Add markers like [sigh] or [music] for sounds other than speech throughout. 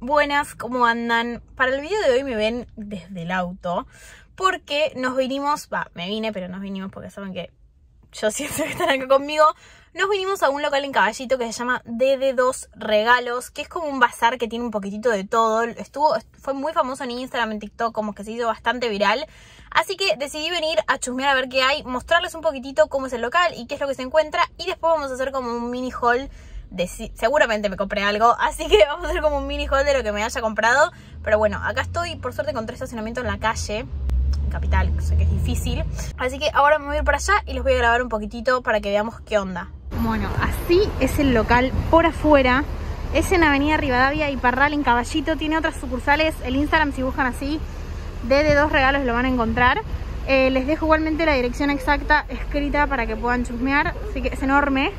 Buenas, ¿cómo andan? Para el video de hoy me ven desde el auto porque nos vinimos, va, me vine, pero nos vinimos porque saben que yo [laughs] siempre que están acá conmigo. Nos vinimos a un local en Caballito que se llama DD2 Regalos, que es como un bazar que tiene un poquitito de todo. Estuvo, fue muy famoso en Instagram, en TikTok, como que se hizo bastante viral. Así que decidí venir a chusmear a ver qué hay, mostrarles un poquitito cómo es el local y qué es lo que se encuentra. Y después vamos a hacer como un mini haul de... Seguramente me compré algo, así que [laughs] vamos a hacer como un mini haul de lo que me haya comprado. Pero bueno, acá estoy, por suerte encontré estacionamiento en la calle capital, sé que es difícil. Así que ahora me voy a ir para allá y les voy a grabar un poquitito para que veamos qué onda. Bueno, así es el local por afuera. Es en Avenida Rivadavia y Parral en Caballito. Tiene otras sucursales. El Instagram, si buscan así, de dos regalos lo van a encontrar. Eh, les dejo igualmente la dirección exacta escrita para que puedan chusmear. Así que es enorme.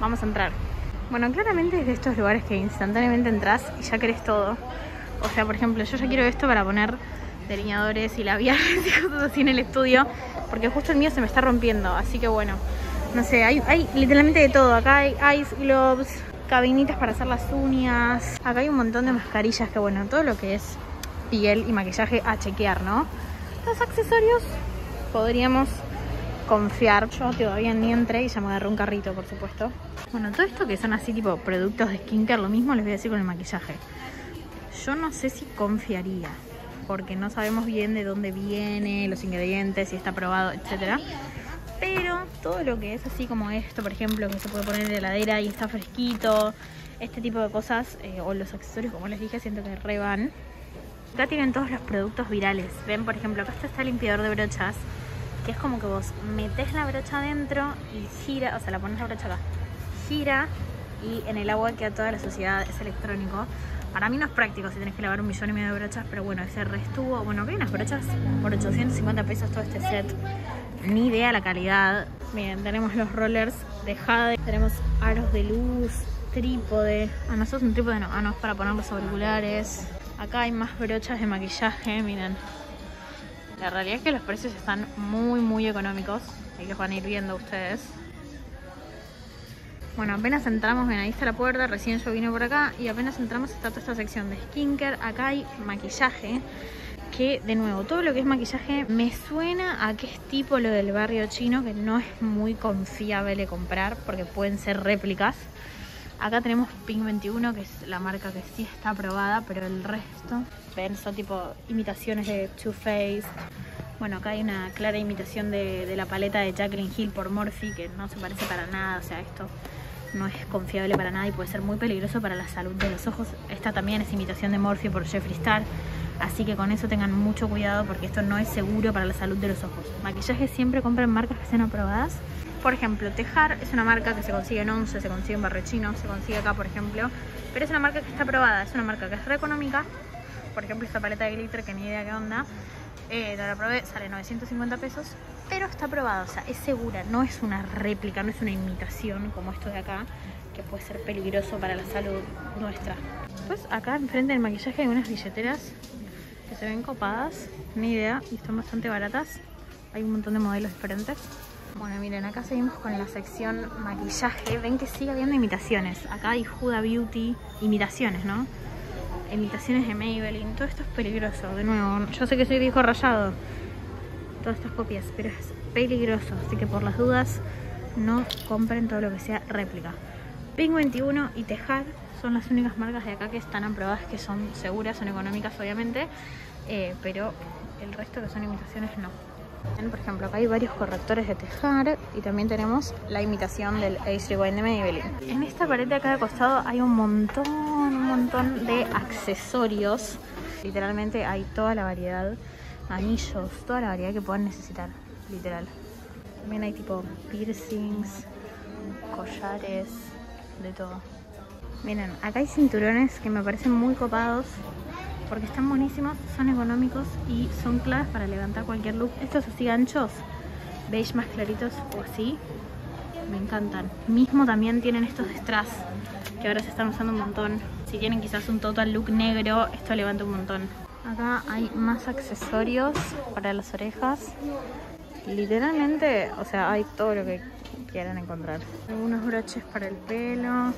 Vamos a entrar. Bueno, claramente es de estos lugares que instantáneamente entras y ya querés todo. O sea, por ejemplo, yo ya quiero esto para poner delineadores y labiales [laughs] y cosas así en el estudio. Porque justo el mío se me está rompiendo. Así que bueno, no sé, hay, hay literalmente de todo. Acá hay ice gloves, cabinitas para hacer las uñas. Acá hay un montón de mascarillas que bueno, todo lo que es piel y maquillaje a chequear, ¿no? Los accesorios podríamos confiar. Yo todavía ni entré y ya me agarré un carrito, por supuesto. Bueno, todo esto que son así tipo productos de skincare, lo mismo les voy a decir con el maquillaje. Yo no sé si confiaría, porque no sabemos bien de dónde viene, los ingredientes, si está probado, etcétera. Pero todo lo que es así como esto, por ejemplo, que se puede poner en la heladera y está fresquito, este tipo de cosas, eh, o los accesorios, como les dije, siento que re van. Acá tienen todos los productos virales. Ven, por ejemplo, acá está el limpiador de brochas, que es como que vos metes la brocha adentro y gira, o sea, la pones la brocha acá, gira y en el agua queda toda la suciedad, es electrónico. Para mí no es práctico si tenés que lavar un millón y medio de brochas, pero bueno, ese restuvo, bueno, que hay unas brochas por 850 pesos todo este set. Ni idea la calidad. Miren, tenemos los rollers de Jade, tenemos aros de luz, trípode. Ah, no, es un trípode, no, ah, no, es para poner los auriculares. Acá hay más brochas de maquillaje, miren. La realidad es que los precios están muy, muy económicos. Ahí los van a ir viendo ustedes. Bueno, apenas entramos, ven, ahí está la puerta, recién yo vine por acá y apenas entramos está toda esta sección de skincare. Acá hay maquillaje, que de nuevo, todo lo que es maquillaje me suena a que es tipo lo del barrio chino, que no es muy confiable comprar porque pueden ser réplicas. Acá tenemos Pink 21, que es la marca que sí está aprobada, pero el resto, ven, son tipo imitaciones de Too Faced. Bueno, acá hay una clara imitación de, de, la paleta de Jacqueline Hill por Morphe, que no se parece para nada, o sea, esto no es confiable para nada y puede ser muy peligroso para la salud de los ojos. Esta también es imitación de Morphe por Jeffree Star, así que con eso tengan mucho cuidado porque esto no es seguro para la salud de los ojos. Maquillaje siempre compren marcas que sean aprobadas por ejemplo, Tejar es una marca que se consigue en Once, se consigue en Barrechino, se consigue acá, por ejemplo. Pero es una marca que está aprobada, es una marca que es re económica. Por ejemplo, esta paleta de glitter, que ni idea qué onda. Eh, la probé, sale 950 pesos. Pero está aprobada, o sea, es segura. No es una réplica, no es una imitación como esto de acá, que puede ser peligroso para la salud nuestra. Pues acá enfrente del maquillaje hay unas billeteras que se ven copadas, ni idea, y están bastante baratas. Hay un montón de modelos diferentes. Bueno, miren, acá seguimos con la sección maquillaje. Ven que sigue habiendo imitaciones. Acá hay Huda Beauty, imitaciones, ¿no? Imitaciones de Maybelline. Todo esto es peligroso, de nuevo. Yo sé que soy viejo rayado. Todas estas copias, pero es peligroso. Así que por las dudas, no compren todo lo que sea réplica. Pink 21 y Tejar son las únicas marcas de acá que están aprobadas, que son seguras, son económicas, obviamente. Eh, pero el resto que son imitaciones, no. Por ejemplo, acá hay varios correctores de tejar y también tenemos la imitación del Ace Rewind de Maybelline. En esta pared de acá de costado hay un montón, un montón de accesorios. Literalmente hay toda la variedad, anillos, toda la variedad que puedan necesitar, literal. También hay tipo piercings, collares, de todo. Miren, acá hay cinturones que me parecen muy copados porque están buenísimos, son económicos y son claves para levantar cualquier look. Estos así anchos, beige más claritos o así, me encantan. Mismo también tienen estos de strass, que ahora se están usando un montón. Si tienen quizás un total look negro, esto levanta un montón. Acá hay más accesorios para las orejas. Literalmente, o sea, hay todo lo que quieran encontrar. Algunos broches para el pelo.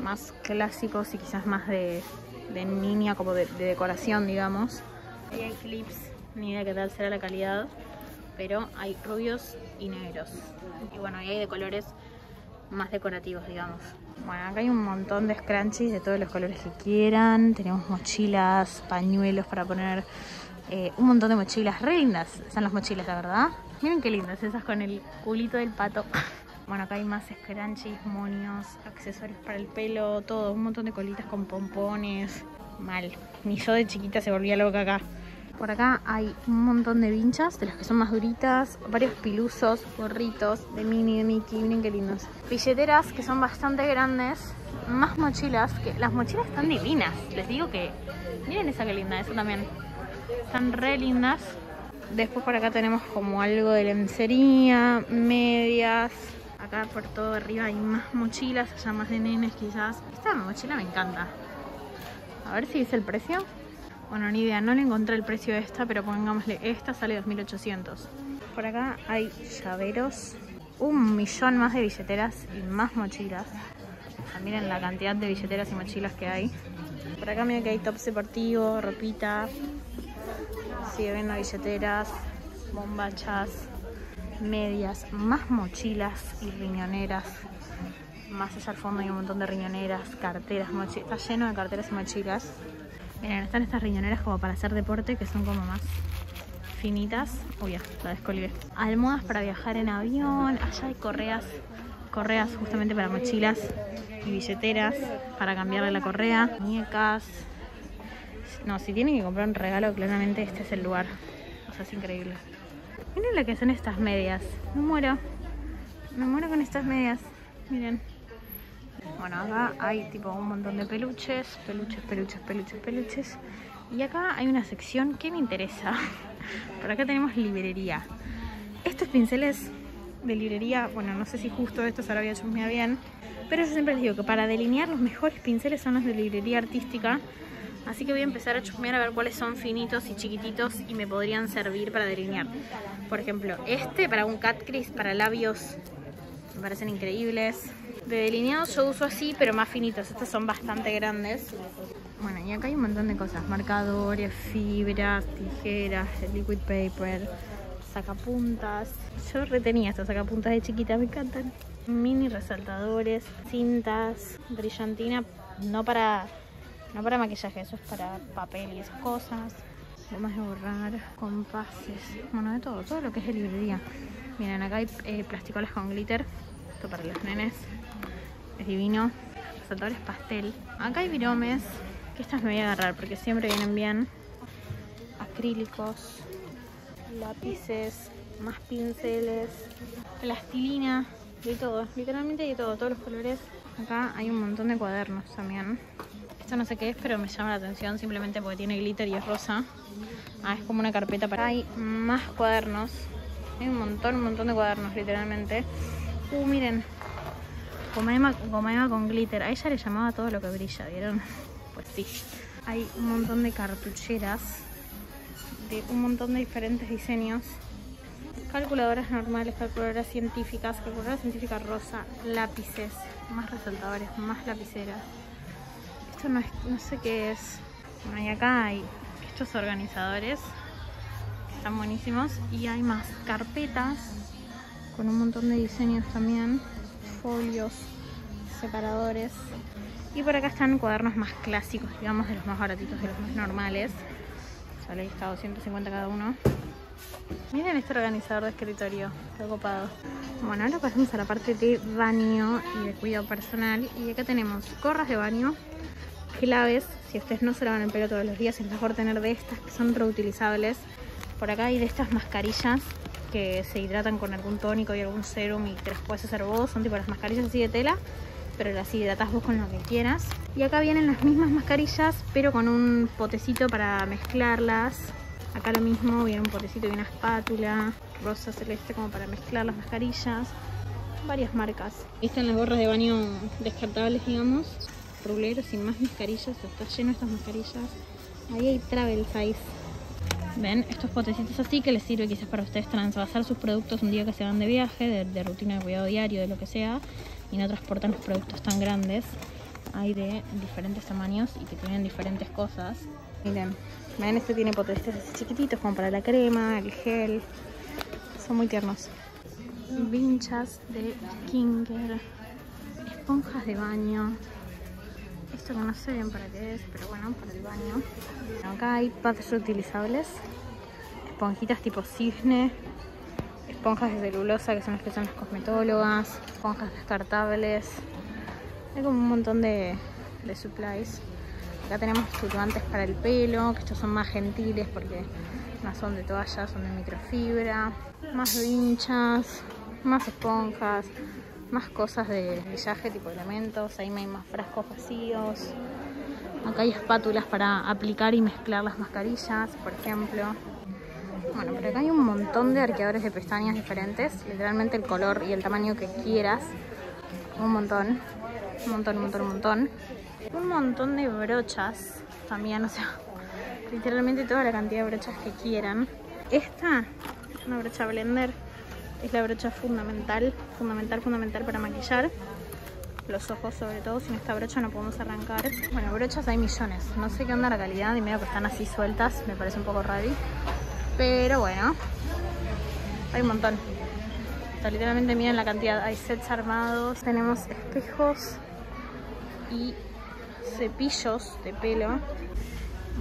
más clásicos y quizás más de, de niña, como de, de decoración, digamos. Ahí hay clips, ni idea qué tal será la calidad, pero hay rubios y negros. Y bueno, ahí hay de colores más decorativos, digamos. Bueno, acá hay un montón de scrunchies de todos los colores que quieran. Tenemos mochilas, pañuelos para poner eh, un montón de mochilas. Re lindas son las mochilas, la verdad. Miren qué lindas esas con el culito del pato. [laughs] Bueno, acá hay más scrunchies, monios, accesorios para el pelo, todo. Un montón de colitas con pompones. Mal. Ni yo de chiquita se volvía loca acá. Por acá hay un montón de vinchas, de las que son más duritas, varios pilusos, gorritos de Minnie, de Mickey, miren qué lindos. Billeteras que son bastante grandes, más mochilas, que las mochilas están divinas. Les digo que, miren esa que linda, esa también. Están re lindas. Después por acá tenemos como algo de lencería, medias. Por todo arriba hay más mochilas, allá más de nenes quizás. Esta mochila me encanta. A ver si dice el precio. Bueno, ni idea, no le encontré el precio de esta, pero pongámosle, esta sale 2800. Por acá hay llaveros, un millón más de billeteras y más mochilas. Miren la cantidad de billeteras y mochilas que hay. Por acá miren que hay tops deportivos, ropita. Sigue viendo billeteras, bombachas, medias, más mochilas y riñoneras. Más allá al fondo hay un montón de riñoneras, carteras, mochilas. Está lleno de carteras y mochilas. Miren, están estas riñoneras como para hacer deporte que son como más finitas. Uy, la descolgué. Almohadas para viajar en avión. Allá hay correas, correas justamente para mochilas y billeteras para cambiarle la correa. Muñecas. No, si tienen que comprar un regalo, claramente este es el lugar. O sea, es increíble. Miren lo que son estas medias. Me muero. Me muero con estas medias. Miren. Bueno, acá hay tipo un montón de peluches, peluches, peluches, peluches, peluches. Y acá hay una sección que me interesa. [laughs] Por acá tenemos librería. Estos pinceles de librería, bueno, no sé si justo esto se lo había chusmeado bien, pero yo siempre les digo que para delinear los mejores pinceles son los de librería artística. Así que voy a empezar a chusmear a ver cuáles son finitos y chiquititos y me podrían servir para delinear. Por ejemplo, este para un cat crease para labios me parecen increíbles. De delineado yo uso así, pero más finitos. Estos son bastante grandes. Bueno, y acá hay un montón de cosas. Marcadores, fibras, tijeras, liquid paper, sacapuntas. Yo retenía estos sacapuntas de chiquita, me encantan. Mini resaltadores, cintas, brillantina, no para, no para maquillaje, eso es para papel y esas cosas. Gomas de borrar, compases, bueno, de todo, todo lo que es de librería. Miren, acá hay eh, plasticoles con glitter, esto para los nenes es divino. Resaltadores pastel. Acá hay viromes, que estas me voy a agarrar porque siempre vienen bien. Acrílicos, lápices, más pinceles, plastilina, de todo, literalmente de todo, todos los colores. Acá hay un montón de cuadernos también. Esto no sé qué es, pero me llama la atención simplemente porque tiene glitter y es rosa. Ah, es como una carpeta para... Hay más cuadernos. Hay un montón, un montón de cuadernos, literalmente. Uh, miren, Goma con glitter. A ella le llamaba todo lo que brilla, ¿vieron? Pues sí. Hay un montón de cartucheras de un montón de diferentes diseños. Calculadoras normales, calculadoras científicas, calculadoras científicas rosa, lápices, más resaltadores, más lapiceras. No, no sé qué es. Bueno, y acá hay estos organizadores están buenísimos y hay más carpetas con un montón de diseños también folios, separadores. Y por acá están cuadernos más clásicos, digamos, de los más baratitos, de los más normales. Sale está 250 cada uno. Miren este organizador de escritorio, está copado. Bueno, ahora pasamos a la parte de baño y de cuidado personal. Y acá tenemos gorras de baño, claves. Si ustedes no se lavan el pelo todos los días, es mejor tener de estas que son reutilizables. Por acá hay de estas mascarillas que se hidratan con algún tónico y algún serum y te las puedes hacer vos. Son tipo las mascarillas así de tela, pero las hidratas vos con lo que quieras. Y acá vienen las mismas mascarillas, pero con un potecito para mezclarlas. Acá lo mismo, viene un potecito y una espátula, rosa celeste como para mezclar las mascarillas. Varias marcas. Están las gorras de baño descartables, digamos. Ruleros sin más mascarillas, está lleno de estas mascarillas. Ahí hay travel size Ven, estos potecitos así que les sirve quizás para ustedes transvasar sus productos un día que se van de viaje, de, rutina de cuidado diario, de lo que sea, y no transportan los productos tan grandes. hay de diferentes tamaños y que tienen diferentes cosas. Miren, ven, este tiene potentes chiquititos como para la crema, el gel. Son muy tiernos. Vinchas de skincare. Esponjas de baño. Esto que no sé bien para qué es, pero bueno, para el baño. Acá hay pads reutilizables. Esponjitas tipo cisne. Esponjas de celulosa que son las que usan las cosmetólogas. Esponjas descartables. Hay como un montón de, de supplies. Acá tenemos turbantes para el pelo, que estos son más gentiles porque no son de toalla, son de microfibra. Más vinchas, más esponjas, más cosas de villaje tipo elementos. Ahí hay más frascos vacíos. Acá hay espátulas para aplicar y mezclar las mascarillas, por ejemplo. Bueno, pero acá hay un montón de arqueadores de pestañas diferentes. Literalmente el color y el tamaño que quieras. Un montón. Un montón, un montón, un montón. Un montón de brochas también, o sea, literalmente toda la cantidad de brochas que quieran. Esta es una brocha blender es la brocha fundamental, fundamental, fundamental para maquillar. Los ojos sobre todo, sin esta brocha no podemos arrancar. Bueno, brochas hay millones. No sé qué onda la calidad y medio que están así sueltas. Me parece un poco raro. Pero bueno, hay un montón. O literalmente miren la cantidad. Hay sets armados, tenemos espejos y cepillos de pelo.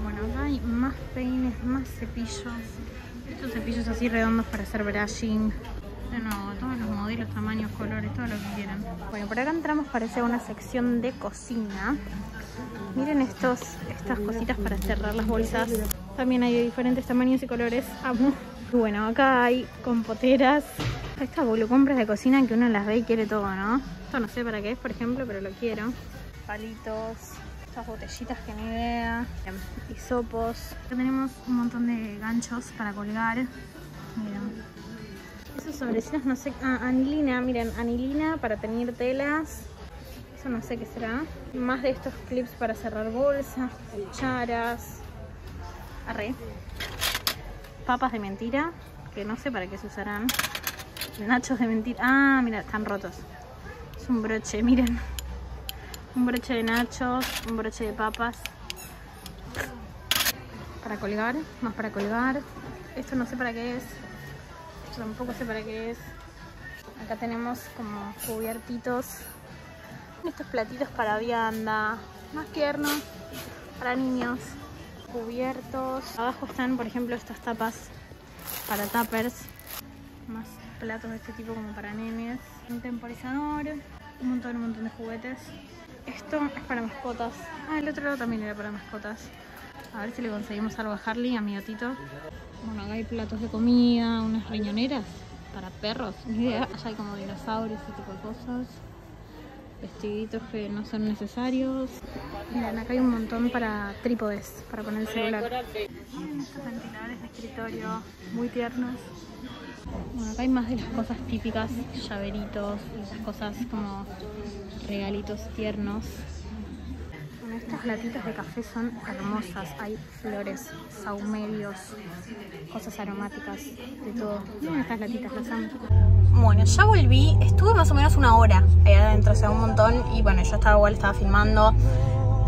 Bueno, acá hay más peines, más cepillos. Estos cepillos así redondos para hacer brushing. No, todos los modelos, tamaños, colores, todo lo que quieran. Bueno, por acá entramos, parece una sección de cocina. Miren estos, estas cositas para cerrar las bolsas. También hay de diferentes tamaños y colores. Amo. Bueno, acá hay compoteras. Estas compras de cocina que uno las ve y quiere todo, ¿no? Esto no sé para qué es, por ejemplo, pero lo quiero. Palitos, estas botellitas que ni idea. Hisopos. Acá tenemos un montón de ganchos para colgar. Miren. Esos sobrecitos, no sé. Ah, anilina, miren, anilina para tener telas. Eso no sé qué será. Más de estos clips para cerrar bolsas, cucharas. Arre. Papas de mentira, que no sé para qué se usarán. Nachos de mentira. Ah, mira, están rotos. Es un broche, miren. Un broche de nachos, un broche de papas. Para colgar, más para colgar. Esto no sé para qué es tampoco sé para qué es. Acá tenemos como cubiertitos. Estos platitos para vianda, más tiernos, para niños. Cubiertos. Abajo están, por ejemplo, estas tapas para tuppers. Más platos de este tipo como para nenes. Un temporizador. Un montón, un montón de juguetes. Esto es para mascotas. Ah, el otro lado también era para mascotas. A ver si le conseguimos algo a Harley, a mi gatito. Bueno, acá hay platos de comida, unas riñoneras para perros. Allá hay como dinosaurios, ese tipo de cosas. Vestiditos que no son necesarios. Miren, acá hay un montón para trípodes, para poner el celular. Estos ventiladores de escritorio, muy tiernos. Bueno, acá hay más de las cosas típicas, llaveritos y esas cosas como regalitos tiernos. Estas latitas de café son hermosas. Hay flores, saumerios, cosas aromáticas, de todo. Miren estas latitas, las amo. Bueno, ya volví. Estuve más o menos una hora ahí adentro, o sea, un montón. Y bueno, yo estaba igual, estaba filmando.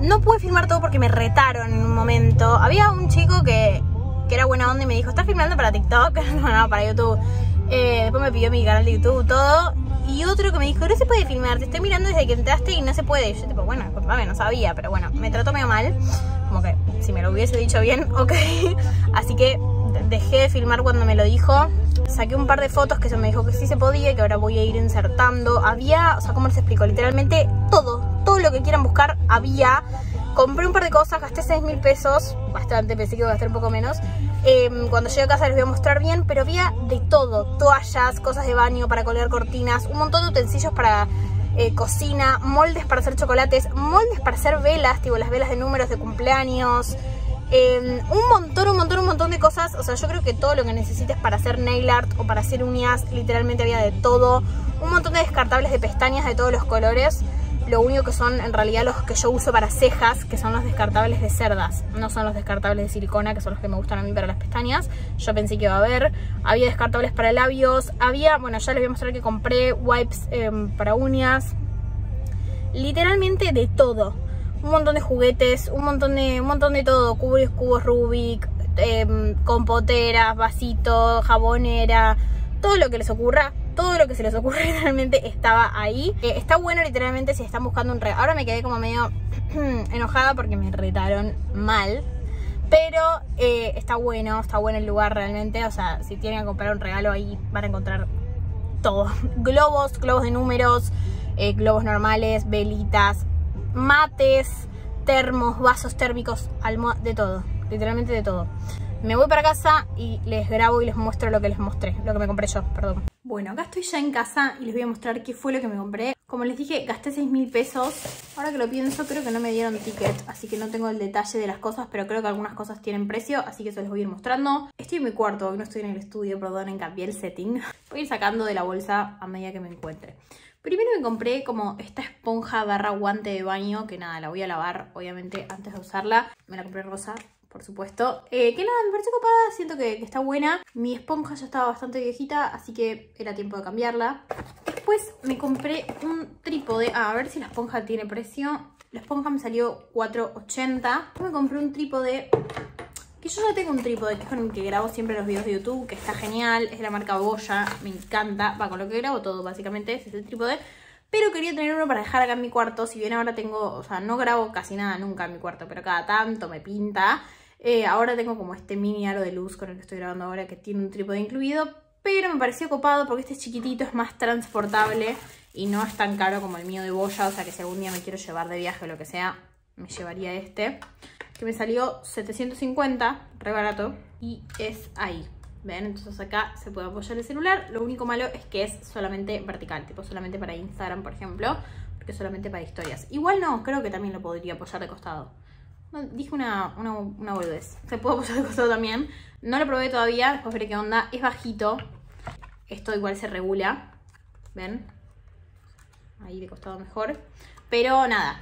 No pude filmar todo porque me retaron en un momento. Había un chico que, que era buena onda y me dijo, ¿estás filmando para TikTok? [laughs] no, no, para YouTube. Eh, después me pidió mi canal de YouTube, todo y otro que me dijo, no se puede filmar, te estoy mirando desde que entraste y no se puede. Y yo tipo, bueno, disculpame, no sabía, pero bueno, me trató medio mal. Como que si me lo hubiese dicho bien, [laughs] ok. Así que dejé de filmar cuando me lo dijo. Saqué un par de fotos que se me dijo que sí se podía que ahora voy a ir insertando. Había, o sea, ¿cómo les explico? Literalmente todo, todo lo que quieran buscar había. Compré un par de cosas, gasté 6 mil pesos, bastante, pensé que iba a gastar un poco menos. Em, cuando llegue a casa les voy a mostrar bien, pero había de todo, toallas, cosas de baño para colgar cortinas, un montón de utensilios para eh, cocina, moldes para hacer chocolates, moldes para hacer velas, tipo las velas de números de cumpleaños, em, un montón, un montón, un montón de cosas. O sea, yo creo que todo lo que necesites para hacer nail art o para hacer uñas, literalmente había de todo. Un montón de descartables de pestañas de todos los colores. Lo único que son en realidad los que yo uso para cejas, que son los descartables de cerdas. No son los descartables de silicona, que son los que me gustan a mí para las pestañas. Yo pensé que iba a haber. Había descartables para labios. Había, bueno, ya les voy a mostrar que compré wipes em, para uñas. literalmente de todo. Un montón de juguetes, un montón de, un montón de todo, cubos, cubos Rubik, eh, compoteras, vasitos, jabonera, todo lo que les ocurra, todo lo que se les ocurra literalmente [laughs] estaba ahí. Eh, está bueno literalmente si están buscando un regalo. Ahora me quedé como medio [clears throat] enojada porque me retaron mal. Pero eh, está bueno, está bueno el lugar realmente. O sea, si tienen que comprar un regalo ahí van a encontrar todo. [laughs] Globos, globos de números, eh, globos normales, velitas, mates, termos, vasos térmicos, de todo. Literalmente de todo. Me voy para casa y les grabo y les muestro lo que les mostré, lo que me compré yo, perdón. Bueno, acá estoy ya en casa y les voy a mostrar qué fue lo que me compré. Como les dije, gasté 6 mil pesos. Ahora que lo pienso, creo que no me dieron ticket, así que no tengo el detalle de las cosas, pero creo que algunas cosas tienen precio, así que eso les voy a ir mostrando. Estoy en mi cuarto, hoy no estoy en el estudio, perdonen, cambié el setting. [laughs] Voy a ir sacando de la bolsa a medida que me encuentre. Primero me compré como esta esponja barra guante de baño, que nada, la voy a lavar, obviamente, antes de usarla. Me la compré rosa, por supuesto. Eh, que nada, me parece copada, siento que, está buena. Mi esponja ya estaba bastante viejita, así que era tiempo de cambiarla. Después me compré un trípode. Ah, a ver si la esponja tiene precio. La esponja me salió 4.80. Me compré un trípode que yo ya tengo un trípode que es con el que grabo siempre los videos de YouTube, que está genial, es de la marca Boya, me encanta, va con lo que grabo todo básicamente, ese es el trípode. Pero quería tener uno para dejar acá en mi cuarto, si bien ahora tengo, o sea, no grabo casi nada nunca en mi cuarto, pero cada tanto me pinta. Eh, ahora tengo como este mini aro de luz con el que estoy grabando ahora que tiene un trípode incluido. Pero me pareció copado porque este es chiquitito, es más transportable y no es tan caro como el mío de Boya. O sea que si algún día me quiero llevar de viaje o lo que sea, me llevaría este. Que me salió 750, re barato. Y es ahí. ¿Ven? Entonces acá se puede apoyar el celular. Lo único malo es que es solamente vertical, tipo solamente para Instagram, por ejemplo. Porque solamente para historias. Igual no, creo que también lo podría apoyar de costado dije una, una, una boludez. Se puede apoyar de [laughs] costado también. No lo probé todavía, después veré qué onda. Es bajito. Esto igual se regula. ¿Ven? Ahí de costado mejor. Pero nada.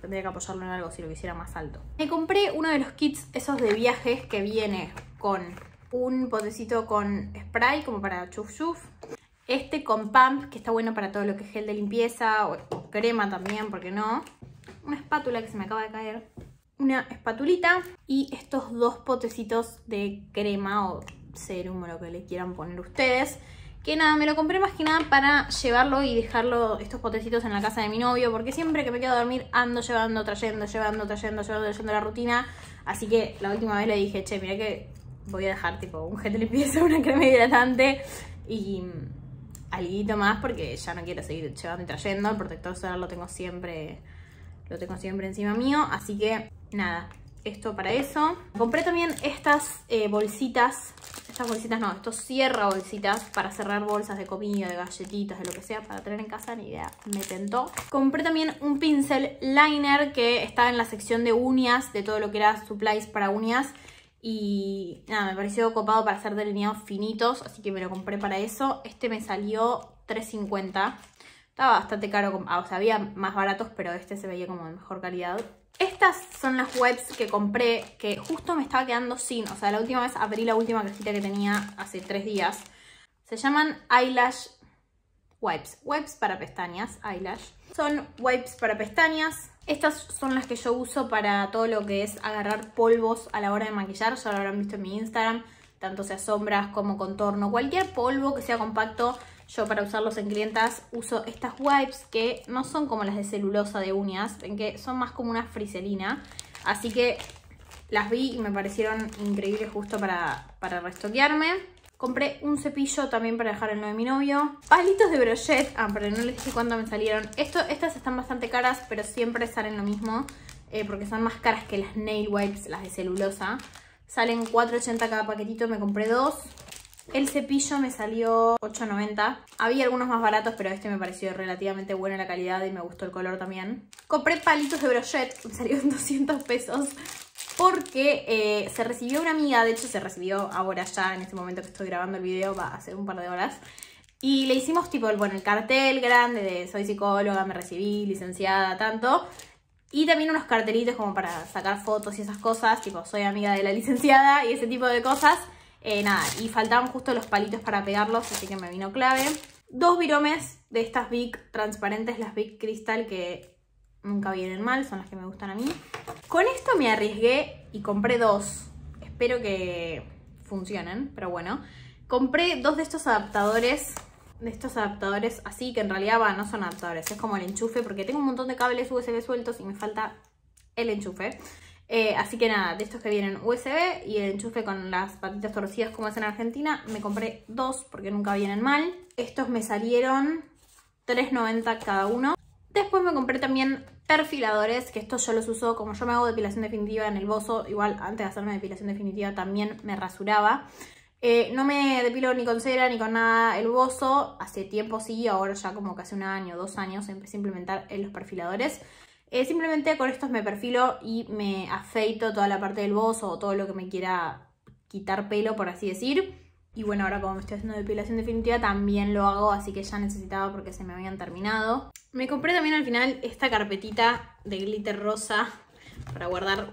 Tendría que apoyarlo en algo si lo quisiera más alto. Me compré uno de los kits esos de viajes que viene con un potecito con spray como para chuf chuf. Este con pump, que está bueno para todo lo que es gel de limpieza o crema también, ¿por qué no? Una espátula que se me acaba de caer una espatulita y estos dos potecitos de crema o serum o lo que le quieran poner ustedes. Que nada, me lo compré más que nada para llevarlo y dejarlo, estos potecitos en la casa de mi novio, porque siempre que me quedo a dormir ando llevando, trayendo, llevando, trayendo, llevando, trayendo la rutina. Así que la última vez le dije, che, mira que voy a dejar tipo un gel de [laughs] una crema hidratante y algo más porque ya no quiero seguir llevando y trayendo. El protector solar lo tengo siempre, lo tengo siempre encima mío, así que nada, esto para eso. Compré también estas eh, bolsitas, estas bolsitas no, estos cierra bolsitas para cerrar bolsas de comida, de galletitas, de lo que sea, para tener en casa, ni idea, me tentó. Compré también un pincel liner que estaba en la sección de uñas, de todo lo que era supplies para uñas. Y nada, me pareció copado para hacer delineados finitos, así que me lo compré para eso. Este me salió 3.50. Estaba bastante caro, o sea, había más baratos, pero este se veía como de mejor calidad. Estas son las webs que compré, que justo me estaba quedando sin. O sea, la última vez abrí la última cajita que tenía hace tres días. Se llaman Eyelash Wipes. Wipes para pestañas, eyelash. Son wipes para pestañas. Estas son las que yo uso para todo lo que es agarrar polvos a la hora de maquillar. Ya lo habrán visto en mi Instagram. Tanto sea sombras como contorno. Cualquier polvo que sea compacto yo para usarlos en clientas uso estas wipes que no son como las de celulosa de uñas, ven que son más como una friselina. Así que las vi y me parecieron increíbles justo para, para restoquearme. Compré un cepillo también para dejar el de mi novio. Palitos de brochet. Ah, pero no les dije cuánto me salieron. Esto, estas están bastante caras, pero siempre salen lo mismo. Eh, porque son más caras que las nail wipes, las de celulosa. Salen 4.80 cada paquetito, me compré dos. El cepillo me salió 8.90. Había algunos más baratos, pero este me pareció relativamente buena la calidad y me gustó el color también. Compré palitos de brochet, me salió 200 pesos. Porque eh, se recibió una amiga, de hecho se recibió ahora ya, en este momento que estoy grabando el video, va a ser un par de horas. Y le hicimos tipo, bueno, el cartel grande de soy psicóloga, me recibí, licenciada, tanto. Y también unos cartelitos como para sacar fotos y esas cosas, tipo soy amiga de la [laughs] licenciada y ese tipo de cosas. Eh, nada, y faltaban justo los palitos para pegarlos, así que me vino clave. dos viromes de estas Big transparentes, las Big Crystal, que nunca vienen mal, son las que me gustan a mí. Con esto me arriesgué y compré dos. Espero que funcionen, pero bueno. Compré dos de estos adaptadores, de estos adaptadores así, que en realidad no son adaptadores, es como el enchufe, porque tengo un montón de cables USB sueltos y me falta el enchufe. Eh, así que nada, de estos que vienen USB y el enchufe con las patitas torcidas como es en Argentina, me compré dos porque nunca vienen mal. Estos me salieron 3.90 cada uno. Después me compré también perfiladores, que estos yo los uso como yo me hago depilación definitiva en el bozo, igual antes de hacerme depilación definitiva también me rasuraba. Eh, no me depilo ni con cera ni con nada el bozo, hace tiempo sí, ahora ya como hace un año, dos años empecé a implementar en los perfiladores. Eh, simplemente con estos me perfilo y me afeito toda la parte del bozo o todo lo que me quiera quitar pelo, por así decir. Y bueno, ahora como me estoy haciendo depilación definitiva también lo hago, así que ya necesitaba porque se me habían terminado. Me compré también al final esta carpetita de glitter rosa para guardar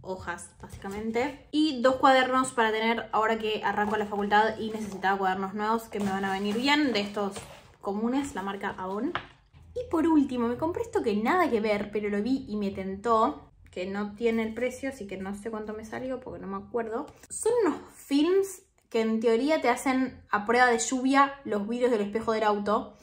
hojas, básicamente. Y dos cuadernos para tener ahora que arranco la facultad y necesitaba cuadernos nuevos que me van a venir bien, de estos comunes, la marca Avon. Y por último, me compré esto que nada que ver, pero lo vi y me tentó, que no tiene el precio, así que no sé cuánto me salió porque no me acuerdo. Son unos films que en teoría te hacen a prueba de lluvia los vidrios del espejo del auto.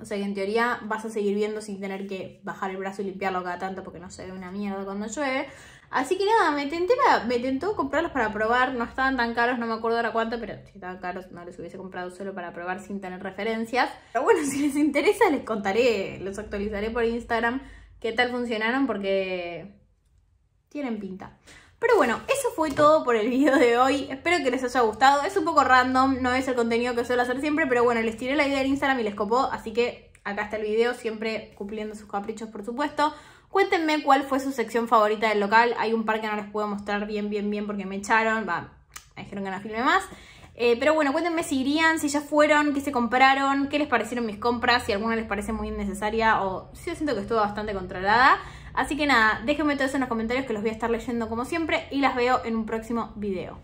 O sea que en teoría vas a seguir viendo sin tener que bajar el brazo y limpiarlo cada tanto porque no se ve una mierda cuando llueve. Así que nada, me, tenté, me tentó comprarlos para probar, no estaban tan caros, no me acuerdo ahora cuánto, pero si estaban caros no les hubiese comprado solo para probar sin tener referencias. Pero bueno, [laughs] si les interesa les contaré, los actualizaré por Instagram qué tal funcionaron porque tienen pinta. Pero bueno, eso fue todo por el video de hoy. Espero que les haya gustado. Es un poco random, no es el contenido que suelo hacer siempre, pero bueno, les tiré la idea en Instagram y les copó, así que acá está el video, siempre cumpliendo sus caprichos, por supuesto. Cuéntenme cuál fue su sección favorita del local. Hay un par que no les puedo mostrar bien, bien, bien porque me echaron. Va, me dijeron que no filme más. Eh, pero bueno, cuéntenme si irían, si ya fueron, qué se compraron, qué les parecieron mis compras, si alguna les parece muy innecesaria o si yo siento que estuvo bastante controlada. Así que nada, déjenme todo eso en los comentarios que los voy a estar leyendo como siempre y las veo en un próximo video.